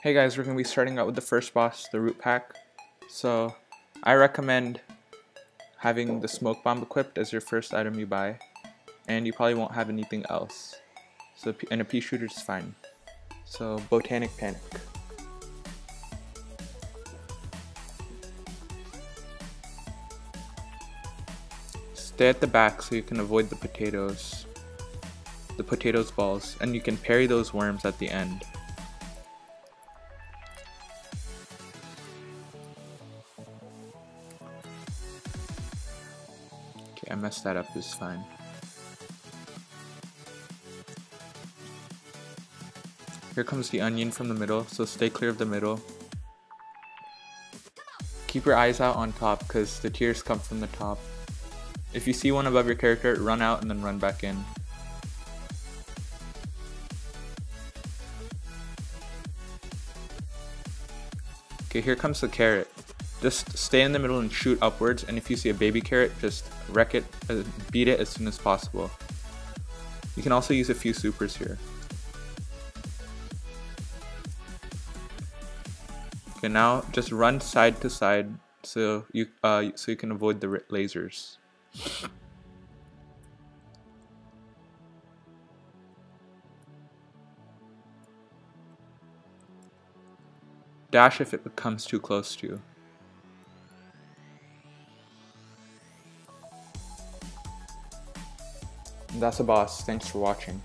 Hey guys, we're going to be starting out with the first boss, the root pack. So, I recommend having the smoke bomb equipped as your first item you buy. And you probably won't have anything else. So, and a pea shooter is fine. So, Botanic Panic. Stay at the back so you can avoid the potatoes. The potatoes balls. And you can parry those worms at the end. I messed that up, it's fine. Here comes the onion from the middle, so stay clear of the middle. Keep your eyes out on top, because the tears come from the top. If you see one above your character, run out and then run back in. Okay, here comes the carrot. Just stay in the middle and shoot upwards, and if you see a baby carrot, just wreck it, uh, beat it as soon as possible. You can also use a few supers here. Okay, now just run side to side so you uh, so you can avoid the lasers. Dash if it becomes too close to you. That's a boss. Thanks for watching.